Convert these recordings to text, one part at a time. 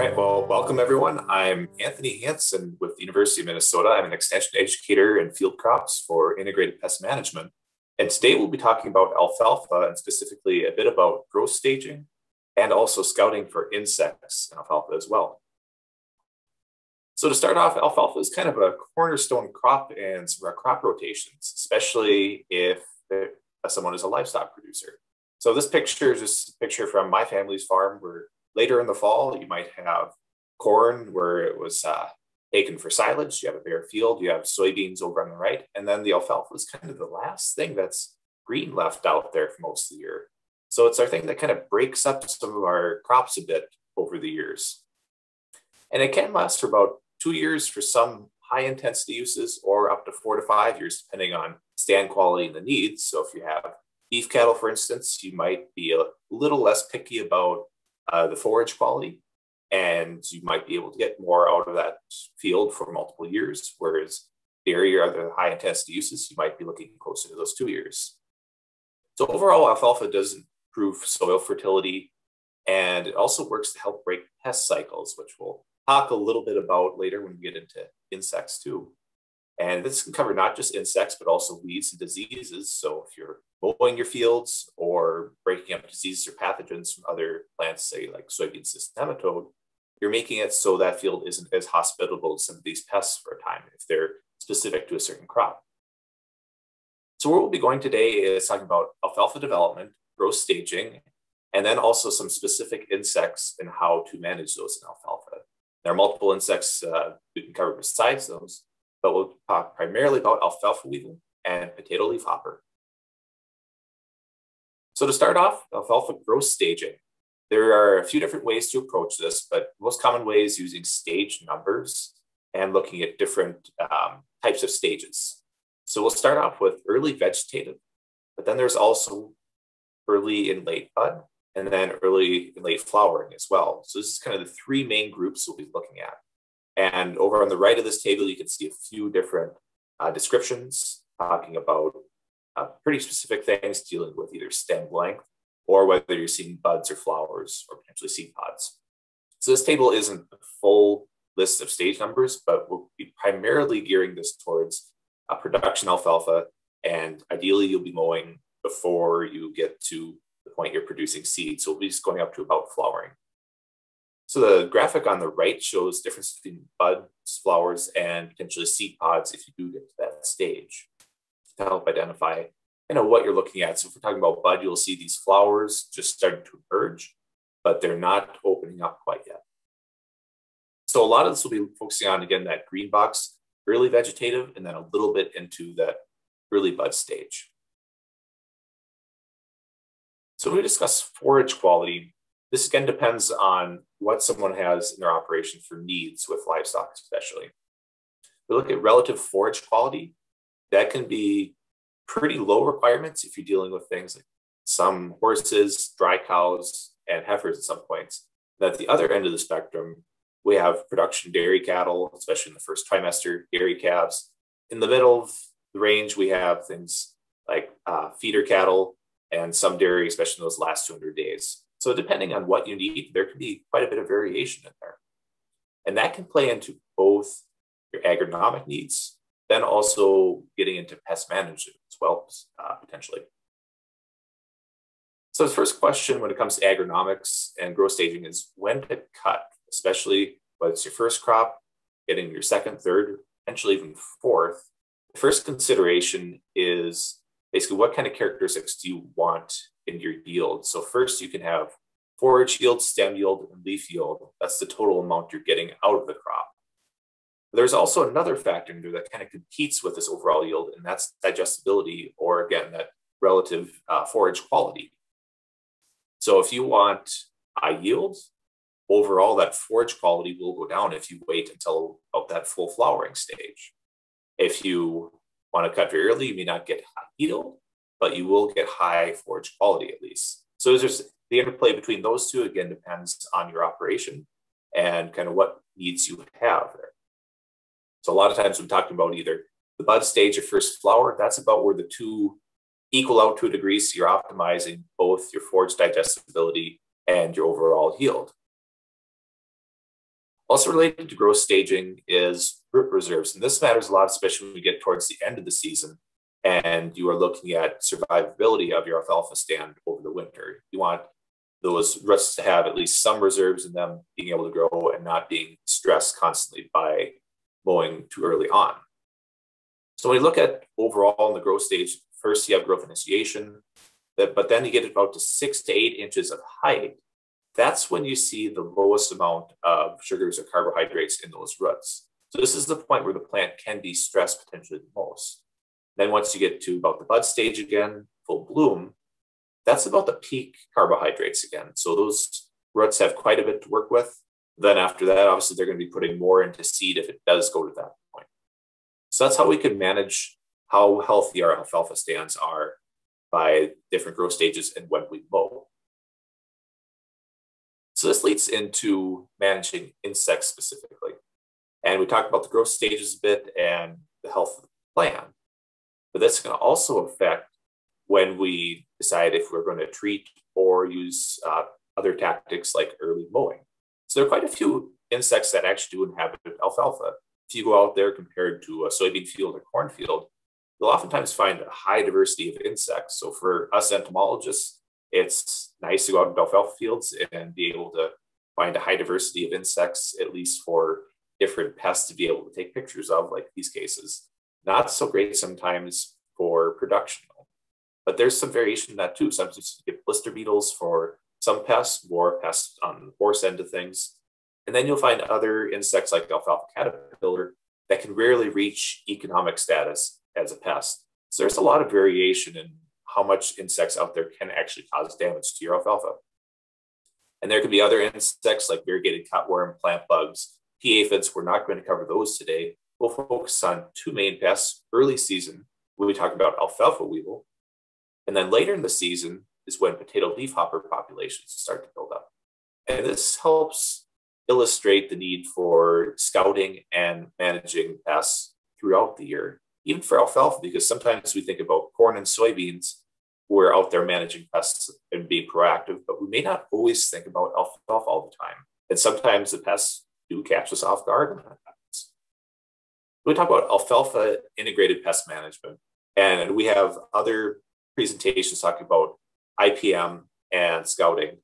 right, well, welcome everyone. I'm Anthony Hanson with the University of Minnesota. I'm an extension educator in field crops for integrated pest management. And today we'll be talking about alfalfa and specifically a bit about growth staging and also scouting for insects in alfalfa as well. So to start off, alfalfa is kind of a cornerstone crop in crop rotations, especially if someone is a livestock producer. So this picture is just a picture from my family's farm where Later in the fall, you might have corn where it was uh, taken for silage. You have a bare field. You have soybeans over on the right. And then the alfalfa is kind of the last thing that's green left out there for most of the year. So it's our thing that kind of breaks up some of our crops a bit over the years. And it can last for about two years for some high intensity uses or up to four to five years, depending on stand quality and the needs. So if you have beef cattle, for instance, you might be a little less picky about uh, the forage quality, and you might be able to get more out of that field for multiple years. Whereas dairy or other high intensity uses, you might be looking closer to those two years. So overall, alfalfa does improve soil fertility, and it also works to help break pest cycles, which we'll talk a little bit about later when we get into insects too. And this can cover not just insects, but also weeds and diseases. So if you're mowing your fields or breaking up diseases or pathogens from other plants, say like soybean cyst nematode, you're making it so that field isn't as hospitable to some of these pests for a time if they're specific to a certain crop. So where we'll be going today is talking about alfalfa development, growth staging, and then also some specific insects and how to manage those in alfalfa. There are multiple insects uh, we can cover besides those, but we'll talk primarily about alfalfa weevil and potato leaf hopper. So to start off, alfalfa growth staging. There are a few different ways to approach this, but most common way is using stage numbers and looking at different um, types of stages. So we'll start off with early vegetative, but then there's also early and late bud, and then early and late flowering as well. So this is kind of the three main groups we'll be looking at. And over on the right of this table, you can see a few different uh, descriptions talking about uh, pretty specific things dealing with either stem length or whether you're seeing buds or flowers or potentially seed pods. So this table isn't a full list of stage numbers, but we'll be primarily gearing this towards uh, production alfalfa. And ideally, you'll be mowing before you get to the point you're producing seed. So we'll be just going up to about flowering. So the graphic on the right shows difference between buds, flowers, and potentially seed pods if you do get to that stage to help identify you know what you're looking at. So if we're talking about bud, you'll see these flowers just starting to emerge, but they're not opening up quite yet. So a lot of this will be focusing on again that green box, early vegetative, and then a little bit into that early bud stage. So we discuss forage quality. This again depends on what someone has in their operation for needs with livestock, especially. We look at relative forage quality. That can be pretty low requirements if you're dealing with things like some horses, dry cows, and heifers at some points. And at the other end of the spectrum, we have production dairy cattle, especially in the first trimester, dairy calves. In the middle of the range, we have things like uh, feeder cattle and some dairy, especially in those last 200 days. So depending on what you need, there can be quite a bit of variation in there. And that can play into both your agronomic needs, then also getting into pest management as well, uh, potentially. So the first question when it comes to agronomics and growth staging is when to cut, especially whether it's your first crop, getting your second, third, potentially even fourth. The first consideration is basically what kind of characteristics do you want in your yield. So first you can have forage yield, stem yield, and leaf yield. That's the total amount you're getting out of the crop. There's also another factor in there that kind of competes with this overall yield, and that's digestibility, or again, that relative uh, forage quality. So if you want high yields, overall that forage quality will go down if you wait until that full flowering stage. If you want to cut very early, you may not get yield, but you will get high forage quality at least. So there's the interplay between those two again depends on your operation and kind of what needs you have there. So a lot of times I'm talking about either the bud stage or first flower, that's about where the two equal out to a degree. So you're optimizing both your forage digestibility and your overall yield. Also related to growth staging is root reserves. And this matters a lot, especially when we get towards the end of the season and you are looking at survivability of your alfalfa stand over the winter. You want those roots to have at least some reserves in them, being able to grow and not being stressed constantly by mowing too early on. So when you look at overall in the growth stage, first you have growth initiation, but then you get about to six to eight inches of height. That's when you see the lowest amount of sugars or carbohydrates in those roots. So this is the point where the plant can be stressed potentially the most. Then once you get to about the bud stage again, full bloom, that's about the peak carbohydrates again. So those roots have quite a bit to work with. Then after that, obviously they're going to be putting more into seed if it does go to that point. So that's how we can manage how healthy our alfalfa stands are by different growth stages and when we mow. So this leads into managing insects specifically. And we talked about the growth stages a bit and the health of the plant. But that's going to also affect when we decide if we're going to treat or use uh, other tactics like early mowing. So there are quite a few insects that actually do inhabit alfalfa. If you go out there compared to a soybean field or cornfield, you'll oftentimes find a high diversity of insects. So for us entomologists, it's nice to go out into alfalfa fields and be able to find a high diversity of insects, at least for different pests to be able to take pictures of, like these cases. Not so great sometimes for production, but there's some variation in that too. Sometimes you get blister beetles for some pests, more pests on the horse end of things. And then you'll find other insects like alfalfa caterpillar that can rarely reach economic status as a pest. So there's a lot of variation in how much insects out there can actually cause damage to your alfalfa. And there could be other insects like variegated cutworm, plant bugs, pea aphids. We're not going to cover those today, we'll focus on two main pests early season when we talk about alfalfa weevil. And then later in the season is when potato leafhopper populations start to build up. And this helps illustrate the need for scouting and managing pests throughout the year, even for alfalfa, because sometimes we think about corn and soybeans, we're out there managing pests and being proactive, but we may not always think about alfalfa all the time. And sometimes the pests do catch us off guard we talk about alfalfa integrated pest management, and we have other presentations talking about IPM and scouting.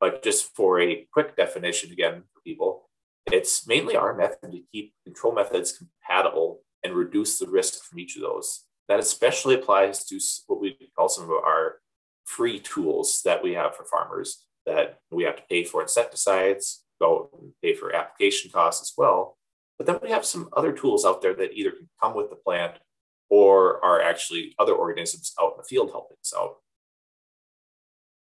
But just for a quick definition again for people, it's mainly our method to keep control methods compatible and reduce the risk from each of those. That especially applies to what we call some of our free tools that we have for farmers that we have to pay for insecticides, go and pay for application costs as well. But then we have some other tools out there that either can come with the plant or are actually other organisms out in the field helping us out.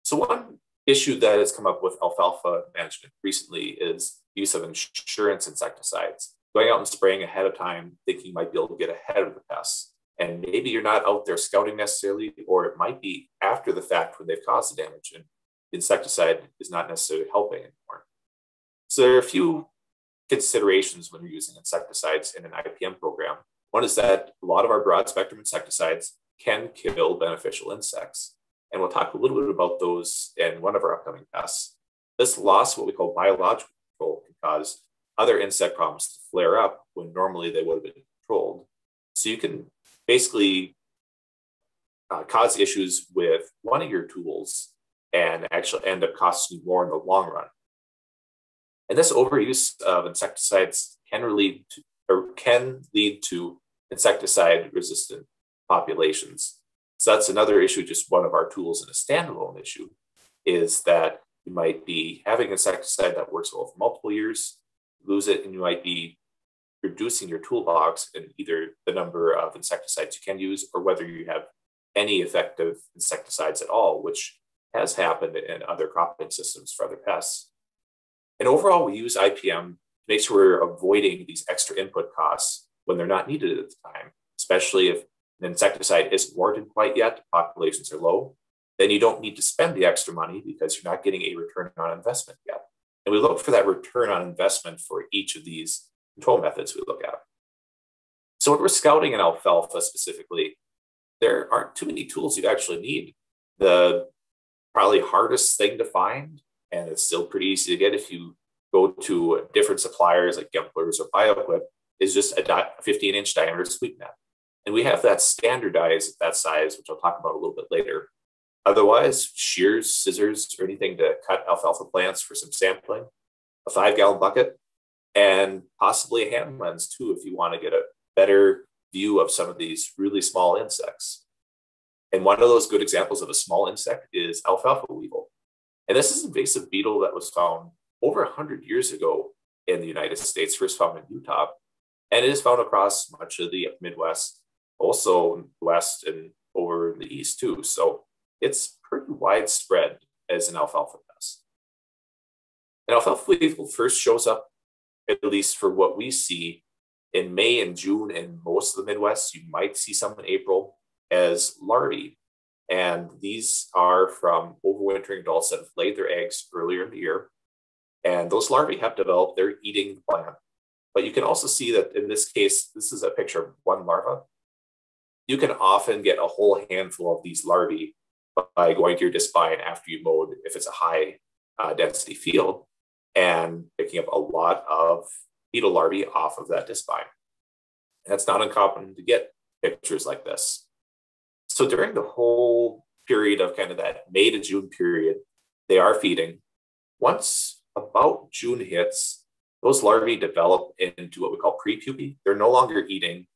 So one issue that has come up with alfalfa management recently is use of insurance insecticides. Going out and spraying ahead of time, thinking you might be able to get ahead of the pests. And maybe you're not out there scouting necessarily, or it might be after the fact when they've caused the damage and the insecticide is not necessarily helping anymore. So there are a few considerations when you're using insecticides in an IPM program. One is that a lot of our broad spectrum insecticides can kill beneficial insects. And we'll talk a little bit about those in one of our upcoming tests. This loss, what we call biological control, can cause other insect problems to flare up when normally they would have been controlled. So you can basically uh, cause issues with one of your tools and actually end up costing you more in the long run. And this overuse of insecticides can lead to, or can lead to insecticide resistant populations. So that's another issue, just one of our tools in a standalone issue, is that you might be having insecticide that works well for multiple years, lose it, and you might be reducing your toolbox in either the number of insecticides you can use or whether you have any effective insecticides at all, which has happened in other cropping systems for other pests. And overall, we use IPM to make sure we're avoiding these extra input costs when they're not needed at the time, especially if an insecticide isn't warranted quite yet, populations are low, then you don't need to spend the extra money because you're not getting a return on investment yet. And we look for that return on investment for each of these control methods we look at. So when we're scouting in alfalfa specifically, there aren't too many tools you actually need. The probably hardest thing to find and it's still pretty easy to get if you go to different suppliers like Gempler's or BioQuip, is just a 15 inch diameter sweep net. And we have that standardized at that size, which I'll talk about a little bit later. Otherwise, shears, scissors, or anything to cut alfalfa plants for some sampling, a five gallon bucket, and possibly a hand lens too, if you want to get a better view of some of these really small insects. And one of those good examples of a small insect is alfalfa weevil. And this is an invasive beetle that was found over 100 years ago in the United States, first found in Utah. And it is found across much of the Midwest, also west and over the east too. So it's pretty widespread as an alfalfa pest. And alfalfa weevil first shows up, at least for what we see, in May and June in most of the Midwest. You might see some in April as larvae. And these are from overwintering adults that have laid their eggs earlier in the year. And those larvae have developed, they're eating the plant. But you can also see that in this case, this is a picture of one larva. You can often get a whole handful of these larvae by going to your Discbine after you mowed, if it's a high uh, density field, and picking up a lot of beetle larvae off of that Discbine. That's not uncommon to get pictures like this. So during the whole period of kind of that May to June period, they are feeding. Once about June hits, those larvae develop into what we call prepupae. They're no longer eating.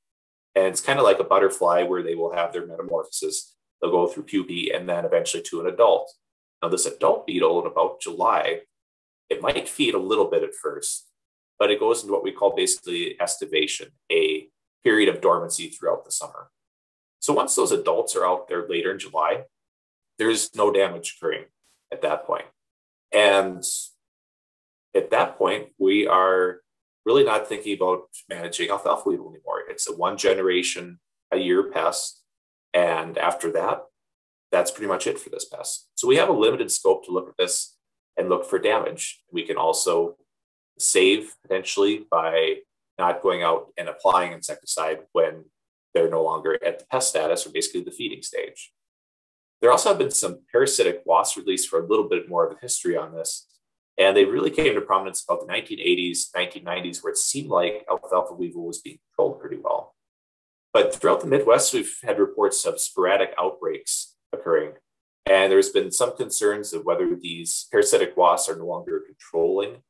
And it's kind of like a butterfly where they will have their metamorphosis. They'll go through pupae and then eventually to an adult. Now, this adult beetle in about July, it might feed a little bit at first, but it goes into what we call basically estivation, a period of dormancy throughout the summer. So once those adults are out there later in July, there's no damage occurring at that point. And at that point, we are really not thinking about managing alfalfa weevil anymore. It's a one generation a year pest. And after that, that's pretty much it for this pest. So we have a limited scope to look at this and look for damage. We can also save potentially by not going out and applying insecticide when they're no longer at the pest status or basically the feeding stage. There also have been some parasitic wasps released for a little bit more of a history on this. And they really came to prominence about the 1980s, 1990s, where it seemed like alfalfa weevil was being controlled pretty well. But throughout the Midwest, we've had reports of sporadic outbreaks occurring. And there's been some concerns of whether these parasitic wasps are no longer controlling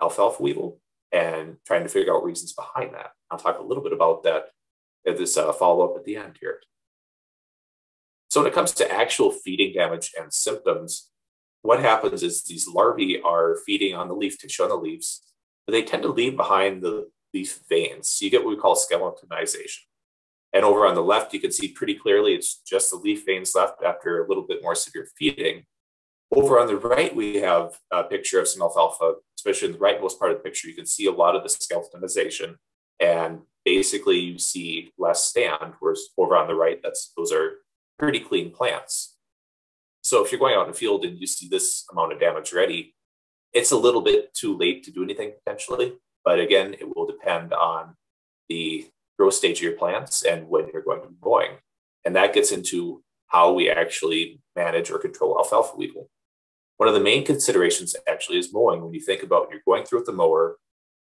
alfalfa weevil and trying to figure out reasons behind that. I'll talk a little bit about that at this uh, follow up at the end here. So, when it comes to actual feeding damage and symptoms, what happens is these larvae are feeding on the leaf tissue on the leaves, but they tend to leave behind the leaf veins. So, you get what we call skeletonization. And over on the left, you can see pretty clearly it's just the leaf veins left after a little bit more severe feeding. Over on the right, we have a picture of some alfalfa, especially in the rightmost part of the picture. You can see a lot of the skeletonization, and basically you see less stand. Whereas over on the right, that's those are pretty clean plants. So if you're going out in the field and you see this amount of damage ready, it's a little bit too late to do anything potentially. But again, it will depend on the growth stage of your plants and when you're going to be mowing. And that gets into how we actually manage or control alfalfa weevil. One of the main considerations actually is mowing. When you think about you're going through with the mower,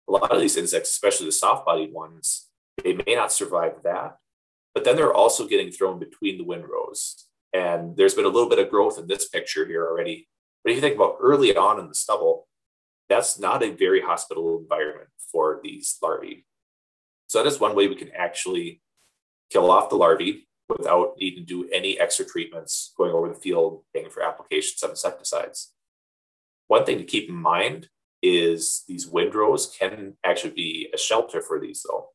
a lot of these insects, especially the soft-bodied ones, they may not survive that, but then they're also getting thrown between the windrows. And there's been a little bit of growth in this picture here already. But if you think about early on in the stubble, that's not a very hospitable environment for these larvae. So that is one way we can actually kill off the larvae without needing to do any extra treatments going over the field, paying for applications of insecticides. One thing to keep in mind is these windrows can actually be a shelter for these though.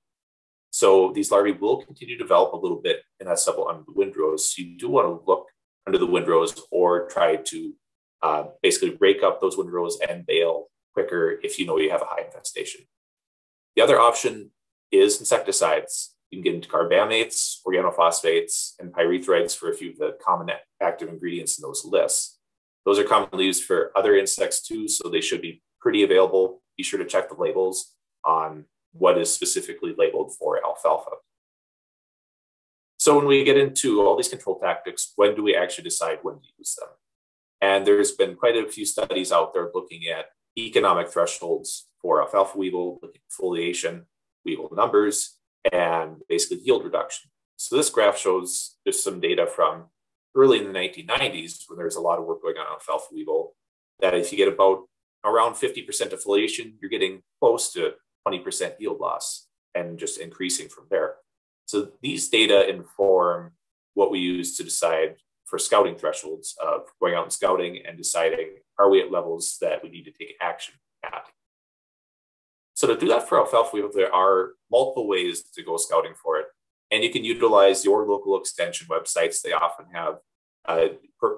So these larvae will continue to develop a little bit in that stubble under the windrows. So you do want to look under the windrows or try to uh, basically break up those windrows and bale quicker if you know you have a high infestation. The other option is insecticides. You can get into carbamates, organophosphates, and pyrethroids for a few of the common active ingredients in those lists. Those are commonly used for other insects too, so they should be pretty available. Be sure to check the labels on what is specifically labeled for alfalfa. So when we get into all these control tactics, when do we actually decide when to use them? And there's been quite a few studies out there looking at economic thresholds for alfalfa weevil, foliation, weevil numbers, and basically yield reduction. So this graph shows just some data from early in the 1990s when there's a lot of work going on on alfalfa weevil, that if you get about around 50% defoliation, you're getting close to 20% yield loss and just increasing from there. So these data inform what we use to decide for scouting thresholds of going out and scouting and deciding are we at levels that we need to take action at. So to do that for alfalfa there are multiple ways to go scouting for it. And you can utilize your local extension websites. They often have uh,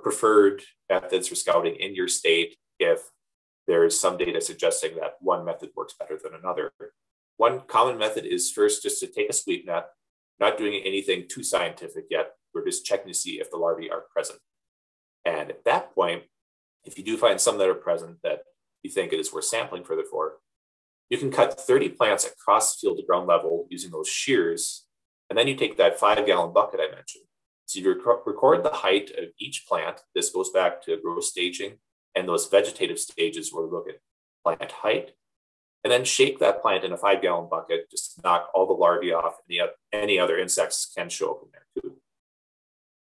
preferred methods for scouting in your state if there is some data suggesting that one method works better than another. One common method is first just to take a sweep net, not doing anything too scientific yet. We're just checking to see if the larvae are present. And at that point, if you do find some that are present that you think it is worth sampling further for, you can cut 30 plants across field to ground level using those shears. And then you take that five gallon bucket I mentioned. So you rec record the height of each plant. This goes back to growth staging and those vegetative stages where we look at plant height, and then shake that plant in a five gallon bucket, just knock all the larvae off. Any, any other insects can show up in there too.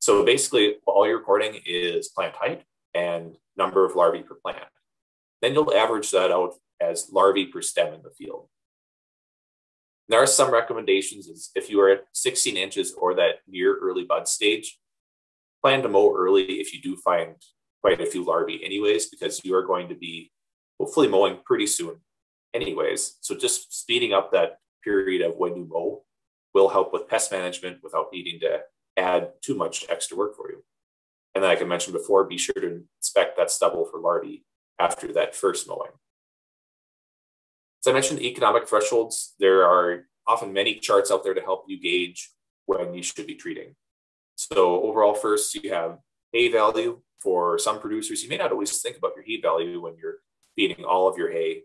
So basically, all you're recording is plant height and number of larvae per plant. Then you'll average that out as larvae per stem in the field. There are some recommendations is if you are at 16 inches or that near early bud stage, plan to mow early if you do find quite a few larvae anyways, because you are going to be hopefully mowing pretty soon anyways. So just speeding up that period of when you mow will help with pest management without needing to add too much extra work for you. And then like I mentioned before, be sure to inspect that stubble for larvae after that first mowing. As I mentioned, economic thresholds, there are often many charts out there to help you gauge when you should be treating. So overall, first you have A value, for some producers, you may not always think about your heat value when you're feeding all of your hay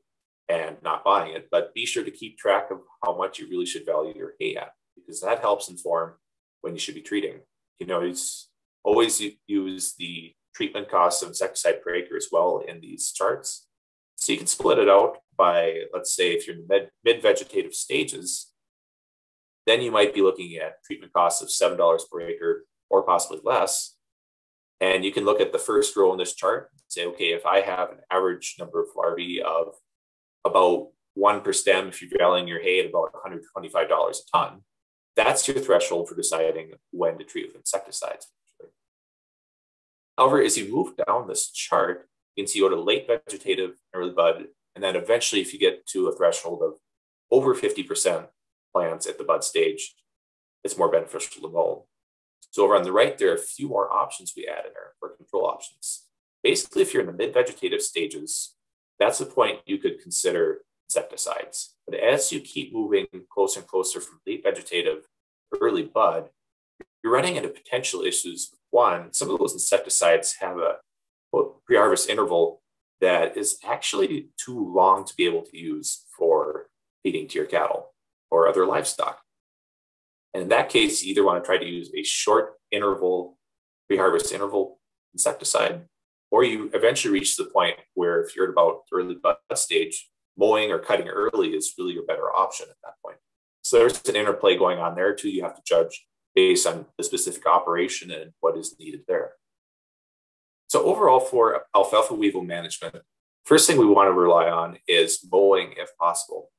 and not buying it, but be sure to keep track of how much you really should value your hay at, because that helps inform when you should be treating. You know, it's always use the treatment costs of insecticide per acre as well in these charts. So you can split it out by, let's say, if you're in the mid vegetative stages, then you might be looking at treatment costs of $7 per acre or possibly less. And you can look at the first row in this chart and say, okay, if I have an average number of larvae of about one per stem, if you're valuing your hay at about $125 a ton, that's your threshold for deciding when to treat with insecticides. However, as you move down this chart, you can see you go to late vegetative, early bud, and then eventually if you get to a threshold of over 50% plants at the bud stage, it's more beneficial to mow. So over on the right, there are a few more options we add in there for control options. Basically, if you're in the mid-vegetative stages, that's the point you could consider insecticides. But as you keep moving closer and closer from late vegetative, early bud, you're running into potential issues. One, some of those insecticides have a pre-harvest interval that is actually too long to be able to use for feeding to your cattle or other livestock. And in that case, you either want to try to use a short interval, pre-harvest interval insecticide, or you eventually reach the point where if you're at about early bud stage, mowing or cutting early is really your better option at that point. So there's an interplay going on there too. You have to judge based on the specific operation and what is needed there. So overall for alfalfa weevil management, first thing we want to rely on is mowing if possible.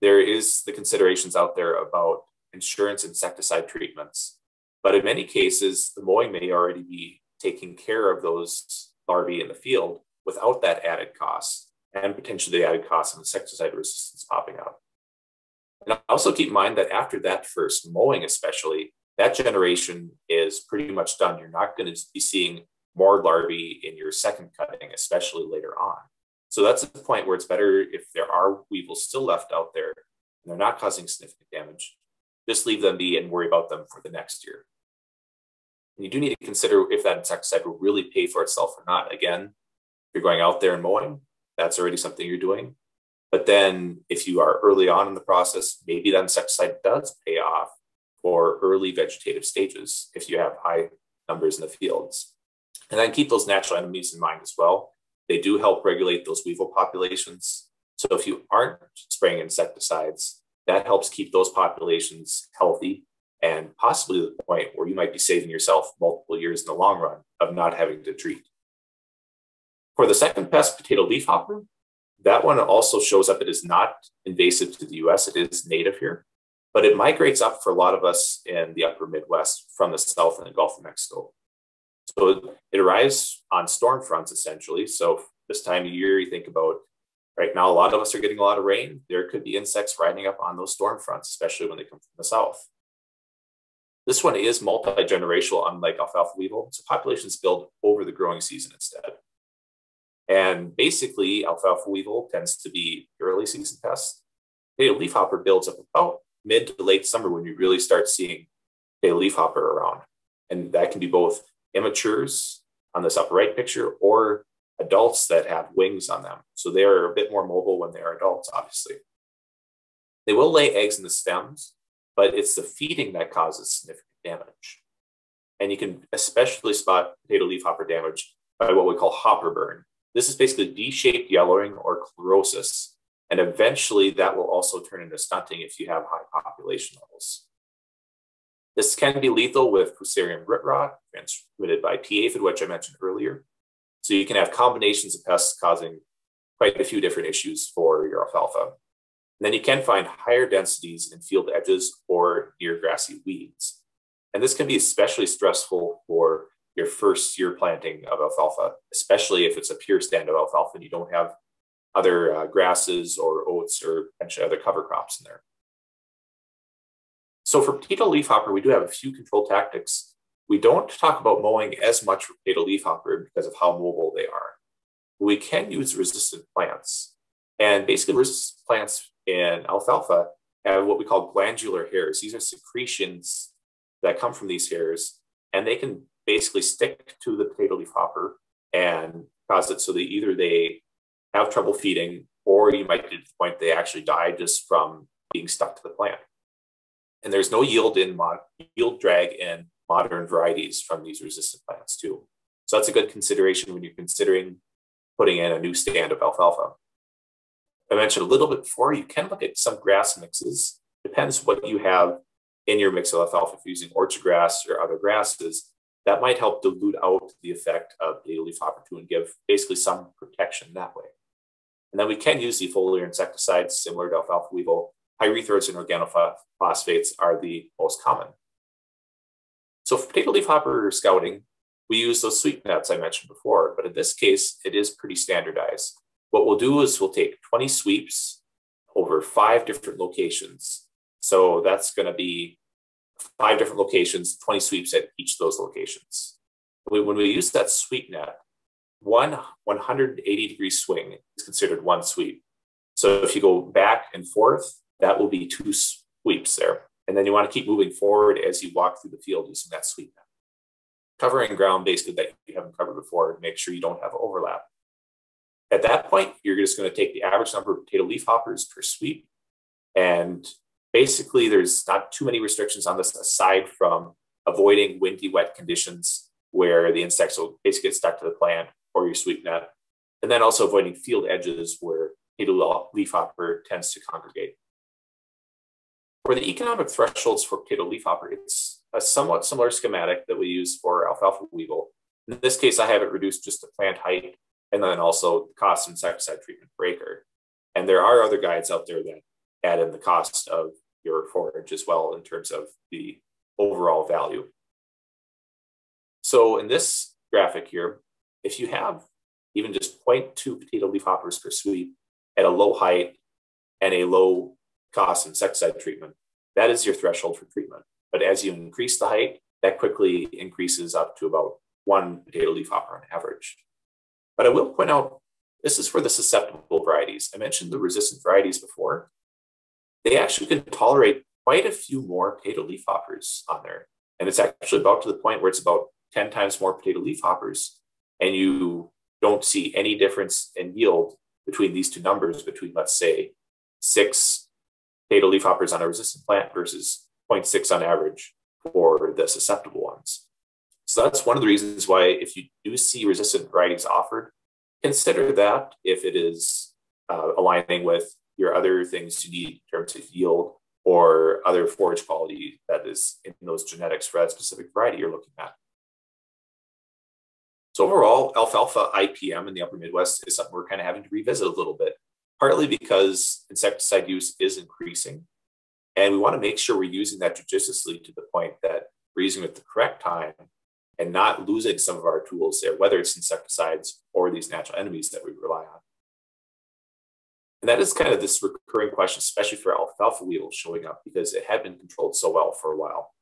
There is the considerations out there about insurance insecticide treatments. But in many cases, the mowing may already be taking care of those larvae in the field without that added cost and potentially the added cost of insecticide resistance popping up. And also keep in mind that after that first mowing, especially, that generation is pretty much done. You're not going to be seeing more larvae in your second cutting, especially later on. So that's the point where it's better if there are weevils still left out there and they're not causing significant damage just leave them be and worry about them for the next year. And you do need to consider if that insecticide will really pay for itself or not. Again, if you're going out there and mowing, that's already something you're doing. But then if you are early on in the process, maybe that insecticide does pay off for early vegetative stages if you have high numbers in the fields. And then keep those natural enemies in mind as well. They do help regulate those weevil populations. So if you aren't spraying insecticides, that helps keep those populations healthy and possibly the point where you might be saving yourself multiple years in the long run of not having to treat. For the second pest, potato leafhopper, that one also shows up. It is not invasive to the US, it is native here, but it migrates up for a lot of us in the upper Midwest from the south and the Gulf of Mexico. So it arrives on storm fronts essentially. So this time of year, you think about right now, a lot of us are getting a lot of rain. There could be insects riding up on those storm fronts, especially when they come from the south. This one is multi-generational, unlike alfalfa weevil. So populations build over the growing season instead. And basically, alfalfa weevil tends to be early season pest. Potato leafhopper builds up about mid to late summer when you really start seeing potato leafhopper around. And that can be both immatures on this upper right picture or adults that have wings on them. So they're a bit more mobile when they're adults, obviously. They will lay eggs in the stems, but it's the feeding that causes significant damage. And you can especially spot potato leafhopper damage by what we call hopper burn. This is basically D-shaped yellowing or chlorosis, and eventually that will also turn into stunting if you have high population levels. This can be lethal with Fusarium root rot, transmitted by pea aphid, which I mentioned earlier. So you can have combinations of pests causing quite a few different issues for your alfalfa. And then you can find higher densities in field edges or near grassy weeds. And this can be especially stressful for your first year planting of alfalfa, especially if it's a pure stand of alfalfa and you don't have other uh, grasses or oats or potentially other cover crops in there. So for potato leafhopper, we do have a few control tactics. We don't talk about mowing as much for potato leafhopper because of how mobile they are. We can use resistant plants. And basically resistant plants in alfalfa have what we call glandular hairs. These are secretions that come from these hairs, and they can basically stick to the potato leaf hopper and cause it so that either they have trouble feeding or you might get to the point they actually die just from being stuck to the plant. And there's no yield in mod- yield drag in modern varieties from these resistant plants too. So that's a good consideration when you're considering putting in a new stand of alfalfa. I mentioned a little bit before, you can look at some grass mixes. Depends what you have in your mix of alfalfa. If you're using orchard grass or other grasses, that might help dilute out the effect of the leaf hopper too and give basically some protection that way. And then we can use defoliar insecticides similar to alfalfa weevil. Pyrethroids and organophosphates are the most common. So for potato leaf hopper scouting, we use those sweep nets I mentioned before, but in this case, it is pretty standardized. What we'll do is we'll take 20 sweeps over five different locations. So that's going to be five different locations, 20 sweeps at each of those locations. When we use that sweep net, one 180 degree swing is considered one sweep. So if you go back and forth, that will be two sweeps there. And then you want to keep moving forward as you walk through the field using that sweep net. Covering ground basically that you haven't covered before, make sure you don't have overlap. At that point, you're just going to take the average number of potato leaf hoppers per sweep. And basically, there's not too many restrictions on this aside from avoiding windy, wet conditions where the insects will basically get stuck to the plant or your sweep net. And then also avoiding field edges where potato leaf hopper tends to congregate. For the economic thresholds for potato leafhopper, it's a somewhat similar schematic that we use for alfalfa weevil. In this case, I have it reduced just to plant height and then also the cost of insecticide treatment per acre. And there are other guides out there that add in the cost of your forage as well in terms of the overall value. So in this graphic here, if you have even just 0.2 potato leafhoppers per sweep at a low height and a low cost insecticide treatment, that is your threshold for treatment. But as you increase the height, that quickly increases up to about one potato leaf hopper on average. But I will point out this is for the susceptible varieties. I mentioned the resistant varieties before. They actually can tolerate quite a few more potato leaf hoppers on there. And it's actually about to the point where it's about 10 times more potato leaf hoppers. And you don't see any difference in yield between these two numbers, between, let's say, six potato leaf hoppers on a resistant plant versus 0.6 on average for the susceptible ones. So that's one of the reasons why if you do see resistant varieties offered, consider that if it is uh, aligning with your other things you need in terms of yield or other forage quality that is in those genetics for that specific variety you're looking at. So overall, alfalfa IPM in the upper Midwest is something we're kind of having to revisit a little bit, partly because insecticide use is increasing. And we want to make sure we're using that judiciously to the point that we're using it at the correct time and not losing some of our tools there, whether it's insecticides or these natural enemies that we rely on. And that is kind of this recurring question, especially for alfalfa weevil showing up because it had been controlled so well for a while.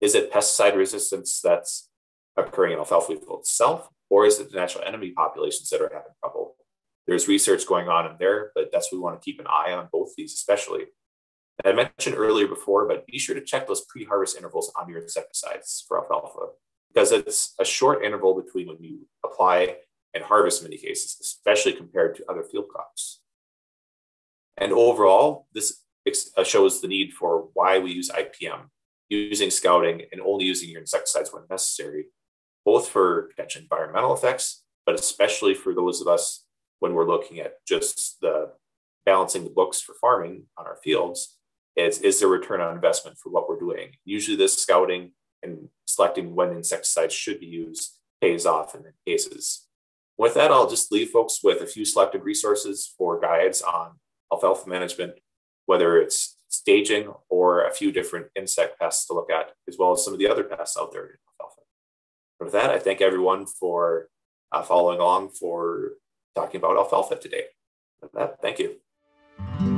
Is it pesticide resistance that's occurring in alfalfa weevil itself, or is it the natural enemy populations that are having trouble? There's research going on in there, but that's what we want to keep an eye on both these, especially. And I mentioned earlier before, but be sure to check those pre-harvest intervals on your insecticides for alfalfa because it's a short interval between when you apply and harvest in many cases, especially compared to other field crops. And overall, this uh, shows the need for why we use IPM, using scouting and only using your insecticides when necessary, both for potential environmental effects, but especially for those of us when we're looking at just the balancing the books for farming on our fields, is, is there return on investment for what we're doing? Usually this scouting and selecting when insecticides should be used pays off in many cases. With that, I'll just leave folks with a few selected resources for guides on alfalfa management, whether it's staging or a few different insect pests to look at, as well as some of the other pests out there in alfalfa. with that, I thank everyone for uh, following along for talking about alfalfa today. With that, thank you.